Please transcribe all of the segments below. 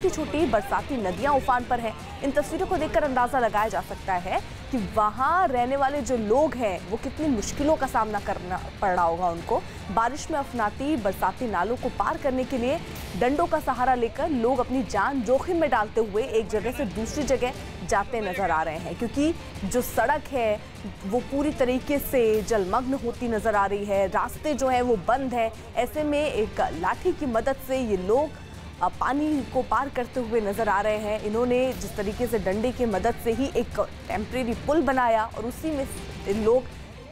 छोटी छोटी बरसाती नदियाँ उफान पर हैं। इन तस्वीरों को देखकर अंदाज़ा लगाया जा सकता है कि वहाँ रहने वाले जो लोग हैं, वो कितनी मुश्किलों का सामना करना पड़ रहा होगा उनको। बारिश में अफनाती बरसाती नालों को पार करने के लिए डंडों का सहारा लेकर लोग अपनी जान जोखिम में डालते हुए एक जगह से दूसरी जगह जाते नज़र आ रहे हैं, क्योंकि जो सड़क है, वो पूरी तरीके से जलमग्न होती नज़र आ रही है। रास्ते जो है, वो बंद है। ऐसे में एक लाठी की मदद से ये लोग पानी को पार करते हुए नज़र आ रहे हैं। इन्होंने जिस तरीके से डंडे की मदद से ही एक टेम्परेरी पुल बनाया और उसी में लोग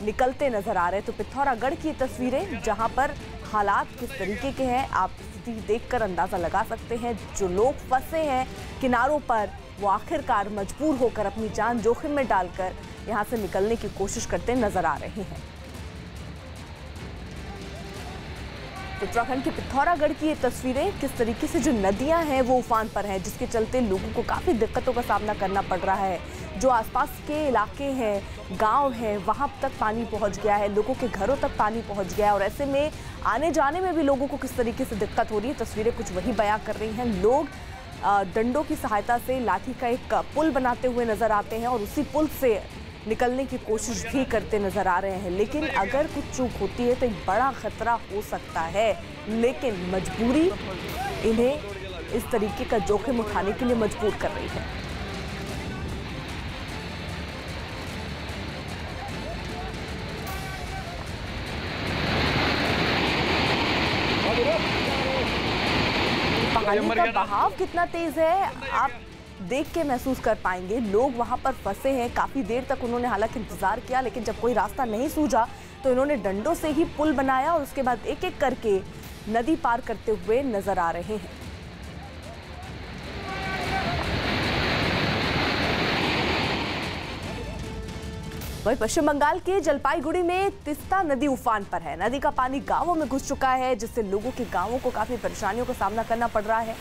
निकलते नज़र आ रहे हैं। तो पिथौरागढ़ की तस्वीरें, जहाँ पर हालात किस तरीके के हैं, आप स्थिति देखकर अंदाज़ा लगा सकते हैं। जो लोग फंसे हैं किनारों पर, वो आखिरकार मजबूर होकर अपनी जान जोखिम में डालकर यहाँ से निकलने की कोशिश करते नज़र आ रहे हैं। तो उत्तराखंड के पिथौरागढ़ की ये तस्वीरें, किस तरीके से जो नदियाँ हैं वो उफान पर हैं, जिसके चलते लोगों को काफ़ी दिक्कतों का सामना करना पड़ रहा है। जो आसपास के इलाके हैं, गाँव हैं, वहाँ तक पानी पहुँच गया है, लोगों के घरों तक पानी पहुँच गया है, और ऐसे में आने जाने में भी लोगों को किस तरीके से दिक्कत हो रही है, तस्वीरें कुछ वही बयां कर रही हैं। लोग डंडों की सहायता से लाठी का एक पुल बनाते हुए नज़र आते हैं, और उसी पुल से निकलने की कोशिश भी करते नज़र आ रहे हैं। लेकिन अगर कुछ चूक होती है तो एक बड़ा खतरा हो सकता है। लेकिन मजबूरी इन्हें इस तरीके का जोखिम उठाने के लिए मजबूर कर रही है। पानी का बहाव कितना तेज है? आप देख के महसूस कर पाएँगे। लोग वहाँ पर फंसे हैं। काफ़ी देर तक उन्होंने हालाँकि इंतज़ार किया, लेकिन जब कोई रास्ता नहीं सूझा तो इन्होंने डंडों से ही पुल बनाया और उसके बाद एक एक करके नदी पार करते हुए नज़र आ रहे हैं। वहीं पश्चिम बंगाल के जलपाईगुड़ी में तिस्ता नदी उफान पर है। नदी का पानी गाँवों में घुस चुका है, जिससे लोगों के गाँवों को काफ़ी परेशानियों का सामना करना पड़ रहा है।